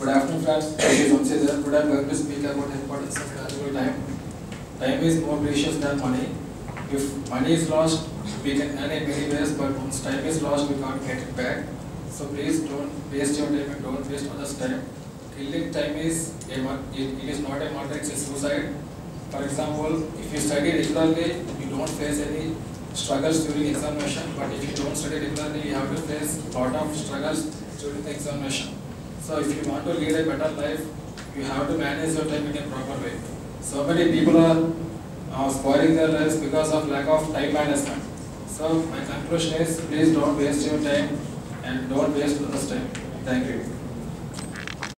Good afternoon friends, this is Vamsi here. Today I am going to speak about the importance of valuable time. Time is more precious than money. If money is lost, we can earn it many ways, but once time is lost, we can't get it back. So please don't waste your time and don't waste others' time. Killing time is a, it, it is not a murder, it's a suicide. For example, if you study regularly, you don't face any struggles during examination, but if you don't study regularly, you have to face a lot of struggles during the examination. So if you want to lead a better life, you have to manage your time in a proper way. So many people are uh, spoiling their lives because of lack of time management. So my conclusion is, please don't waste your time and don't waste others' time. Thank you.